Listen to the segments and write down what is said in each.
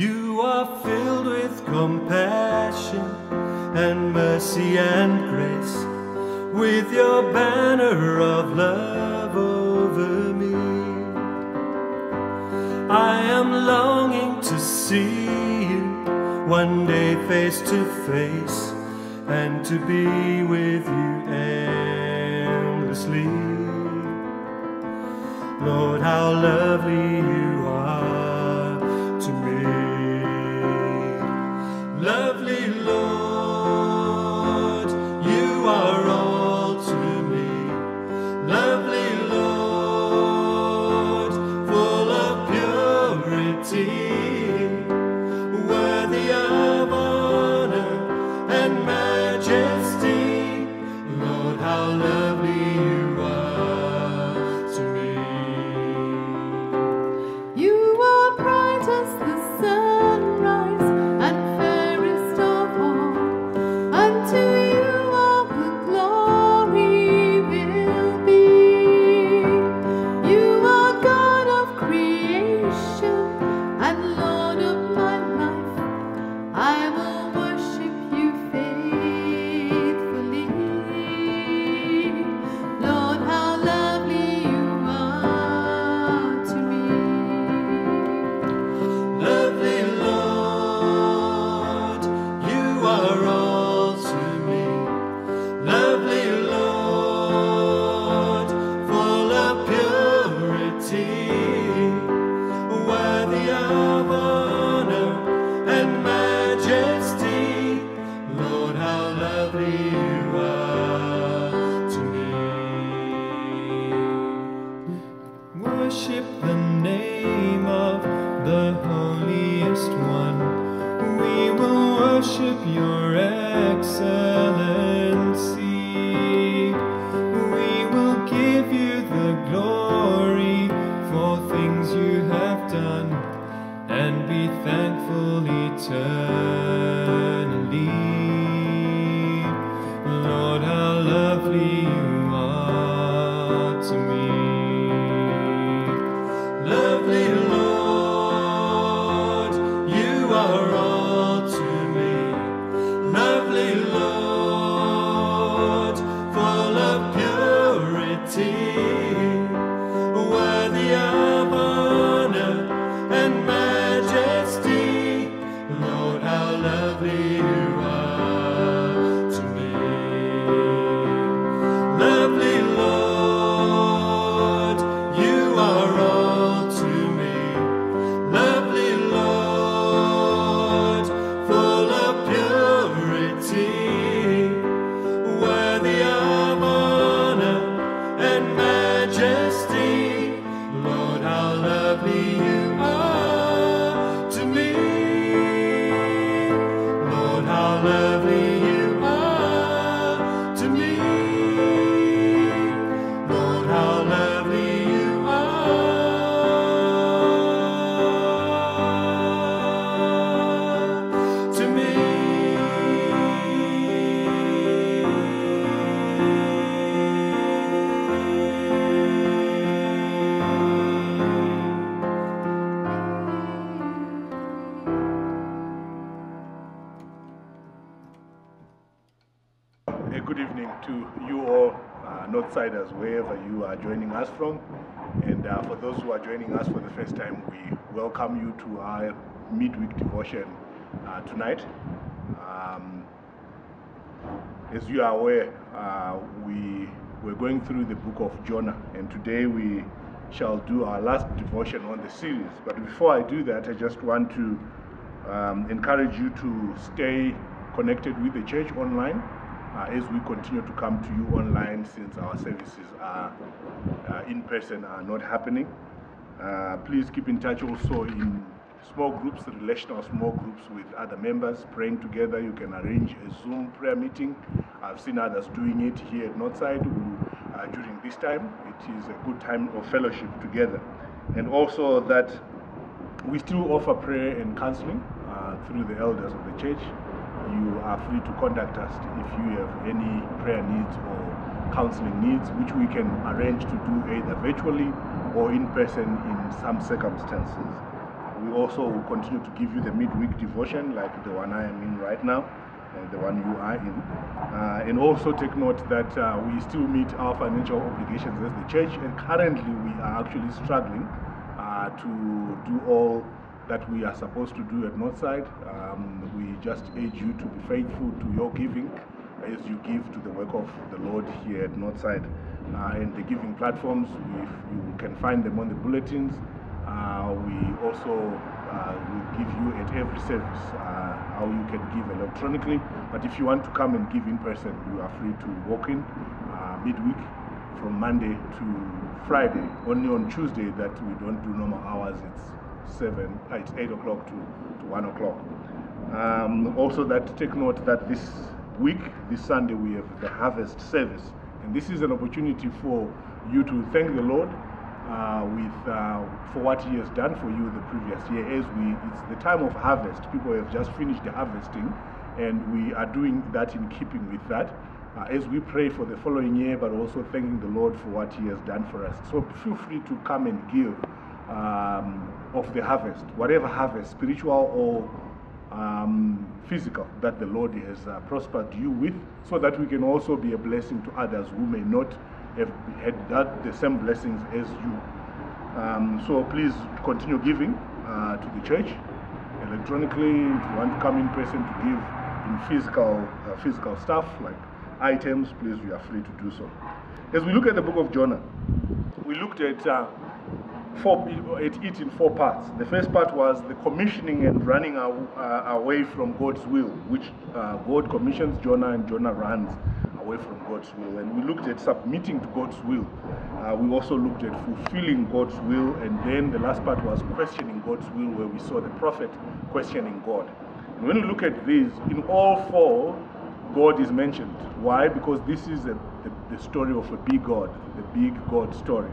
You are filled with compassion and mercy and grace, with your banner of love over me. I am longing to see you one day face to face and to be with you endlessly. Lord, how lovely you worship your excellency. Good evening to you all, uh, Northsiders, wherever you are joining us from. And uh, for those who are joining us for the first time, we welcome you to our midweek devotion uh, tonight. Um, as you are aware, uh, we, we're going through the book of Jonah, and today we shall do our last devotion on the series. But before I do that, I just want to um, encourage you to stay connected with the church online uh, as we continue to come to you online since our services are uh, in person are not happening. Uh, please keep in touch also in small groups, relational small groups with other members, praying together. You can arrange a Zoom prayer meeting. I've seen others doing it here at Northside uh, during this time. It is a good time of fellowship together. And also that we still offer prayer and counseling uh, through the elders of the church. You are free to contact us if you have any prayer needs or counseling needs, which we can arrange to do either virtually or in person in some circumstances. We also will continue to give you the midweek devotion like the one I am in right now and the one you are in. Uh, and also take note that uh, we still meet our financial obligations as the church, and currently we are actually struggling uh, to do all that we are supposed to do at Northside. Um, we just urge you to be faithful to your giving as you give to the work of the Lord here at Northside. Uh, and the giving platforms, if you can find them on the bulletins. Uh, we also uh, will give you at every service uh, how you can give electronically. But if you want to come and give in person, you are free to walk in uh, midweek from Monday to Friday. Only on Tuesday that we don't do normal hours, it's 7, uh, it's 8 o'clock to, to 1 o'clock. Um, also, that take note that this week, this Sunday, we have the harvest service. And this is an opportunity for you to thank the Lord uh, with, uh, for what He has done for you the previous year. As we, it's the time of harvest. People have just finished the harvesting, and we are doing that in keeping with that. Uh, as we pray for the following year, but also thanking the Lord for what He has done for us. So feel free to come and give um, of the harvest, whatever harvest, spiritual or um, physical, that the Lord has uh, prospered you with, so that we can also be a blessing to others who may not have had that, the same blessings as you. Um, so please continue giving uh, to the church electronically. If you want to come in person to give in physical, uh, physical stuff like items, please, you are free to do so. As we look at the book of Jonah, we looked at uh, four, at it in four parts. The first part was the commissioning and running uh, away from God's will, which uh, God commissions Jonah and Jonah runs away from God's will. And we looked at submitting to God's will. Uh, we also looked at fulfilling God's will. And then the last part was questioning God's will, where we saw the prophet questioning God. And when we look at these, in all four, God is mentioned. Why? Because this is a, the, the story of a big God, the big God story.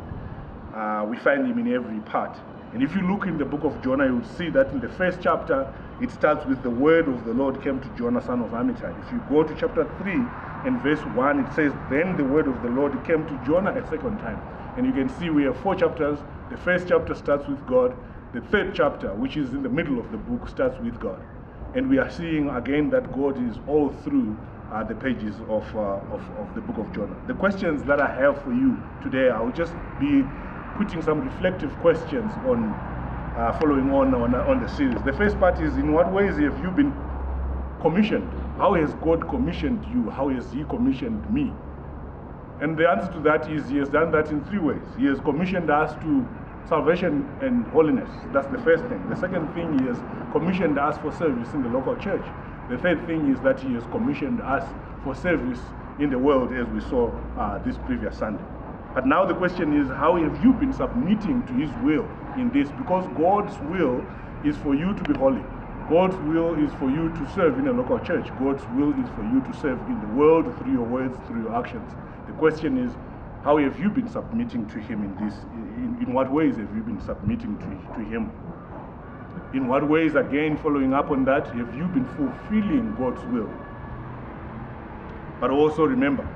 Uh, we find him in every part. And if you look in the book of Jonah, you'll see that in the first chapter, it starts with the word of the Lord came to Jonah, son of Amittai. If you go to chapter 3 and verse 1, it says, Then the word of the Lord came to Jonah a second time. And you can see we have four chapters. The first chapter starts with God. The third chapter, which is in the middle of the book, starts with God. And we are seeing again that God is all through uh, the pages of, uh, of, of the book of Jonah. The questions that I have for you today, I will just be putting some reflective questions on uh, following on, on on the series. The first part is in what ways have you been commissioned? How has God commissioned you? How has He commissioned me? And the answer to that is He has done that in three ways. He has commissioned us to salvation and holiness. That's the first thing. The second thing, He has commissioned us for service in the local church. The third thing is that He has commissioned us for service in the world, as we saw uh, this previous Sunday. But now the question is, how have you been submitting to His will in this? Because God's will is for you to be holy. God's will is for you to serve in a local church. God's will is for you to serve in the world through your words, through your actions. The question is, how have you been submitting to Him in this? In, in what ways have you been submitting to, to Him? In what ways, again, following up on that, have you been fulfilling God's will? But also remember,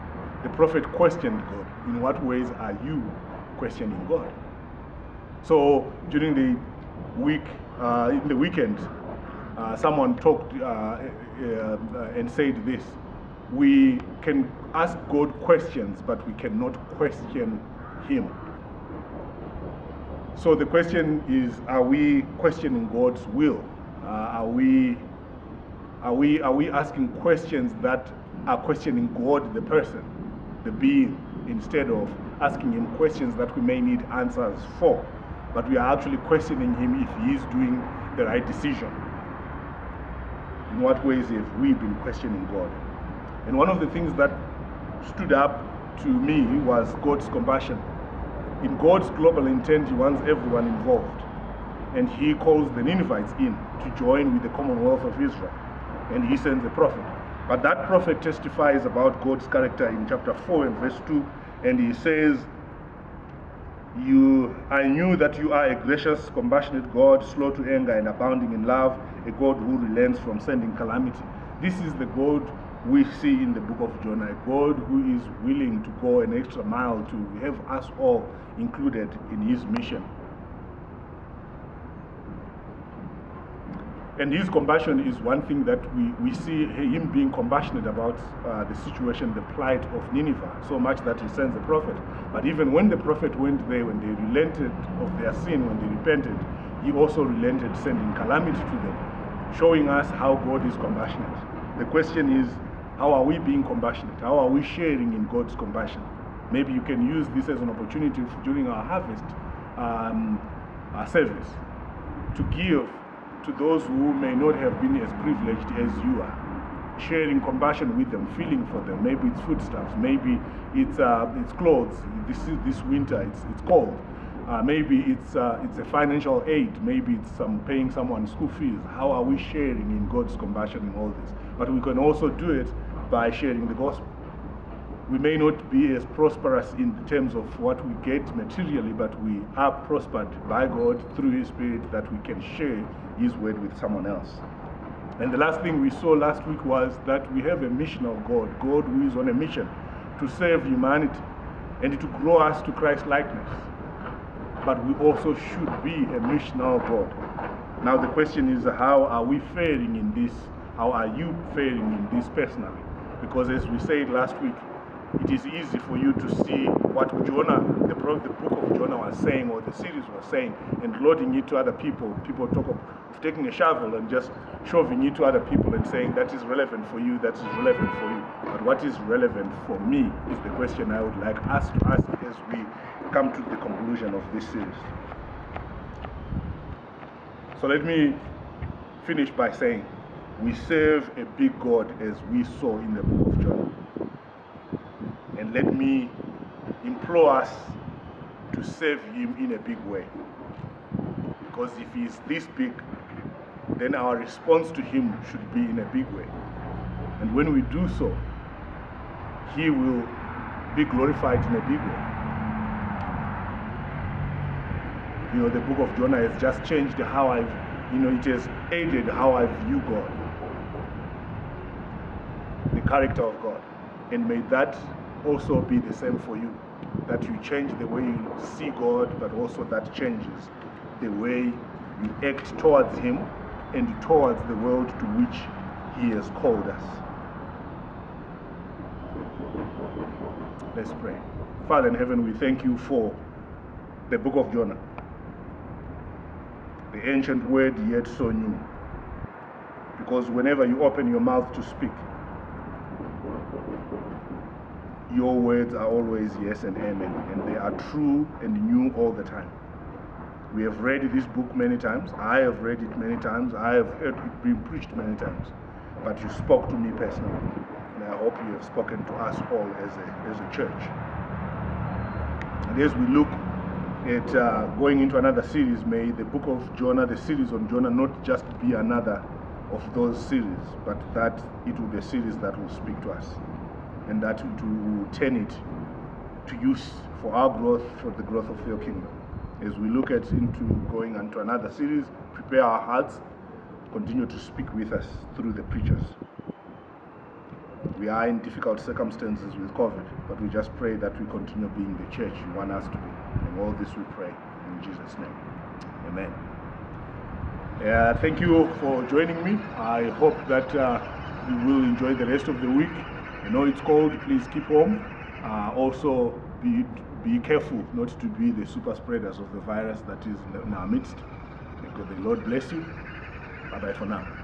the prophet questioned God. In what ways are you questioning God? So during the week, uh, in the weekend, uh, someone talked uh, uh, and said this We can ask God questions, but we cannot question Him. So the question is Are we questioning God's will? Uh, are, we, are, we, are we asking questions that are questioning God, the person, the being, instead of asking Him questions that we may need answers for? But we are actually questioning Him if He is doing the right decision. In what ways have we been questioning God? And one of the things that stood up to me was God's compassion. In God's global intent, He wants everyone involved. And He calls the Ninevites in to join with the Commonwealth of Israel. And He sends a prophet. But that prophet testifies about God's character in chapter 4 and verse 2. And he says, you, I knew that you are a gracious, compassionate God, slow to anger and abounding in love, a God who relents from sending calamity. This is the God we see in the book of Jonah, a God who is willing to go an extra mile to have us all included in his mission. And his compassion is one thing that we, we see him being compassionate about uh, the situation, the plight of Nineveh, so much that he sends a prophet. But even when the prophet went there, when they relented of their sin, when they repented, he also relented, sending calamity to them, showing us how God is compassionate. The question is, how are we being compassionate? How are we sharing in God's compassion? Maybe you can use this as an opportunity during our harvest um, our service to give to those who may not have been as privileged as you are. Sharing compassion with them, feeling for them. Maybe it's foodstuffs, maybe it's, uh, it's clothes. This, is, this winter it's, it's cold. Uh, maybe it's, uh, it's a financial aid. Maybe it's some paying someone school fees. How are we sharing in God's compassion in all this? But we can also do it by sharing the gospel we may not be as prosperous in terms of what we get materially, but we are prospered by God through His Spirit that we can share His word with someone else. And the last thing we saw last week was that we have a mission of God, God who is on a mission to save humanity and to grow us to Christ likeness. But we also should be a missional God. Now, the question is, how are we faring in this? How are you faring in this personally? Because, as we said last week, it is easy for you to see what Jonah, the, the book of Jonah was saying, or the series was saying, and loading it to other people. People talk of, taking a shovel and just shoving it to other people and saying that is relevant for you, that is relevant for you. But what is relevant for me is the question I would like us to ask as we come to the conclusion of this series. So let me finish by saying, we serve a big God as we saw in the book of Jonah let me implore us to serve Him in a big way. Because if He is this big, then our response to Him should be in a big way. And when we do so, He will be glorified in a big way. You know, the book of Jonah has just changed how I've, you know, it has aided how I view God, the character of God. And may that also be the same for you. That you change the way you see God, but also that changes the way you act towards Him and towards the world to which He has called us. Let's pray. Father in heaven, we thank you for the book of Jonah, the ancient word yet so new. Because whenever you open your mouth to speak, your words are always yes and amen, and they are true and new all the time. We have read this book many times. I have read it many times. I have heard it being preached many times. But you spoke to me personally. And I hope you have spoken to us all as a, as a church. And as we look at uh, going into another series, may the book of Jonah, the series on Jonah, not just be another of those series, but that it will be a series that will speak to us and that to turn it to use for our growth, for the growth of your kingdom. As we look at into going into another series, prepare our hearts, continue to speak with us through the preachers. We are in difficult circumstances with COVID, but we just pray that we continue being the church you want us to be. And all this we pray in Jesus' name. Amen. Uh, thank you for joining me. I hope that uh, you will enjoy the rest of the week. I know it's cold, please keep warm. Uh, also, be, be careful not to be the super spreaders of the virus that is in our midst. May the Lord bless you. Bye bye for now.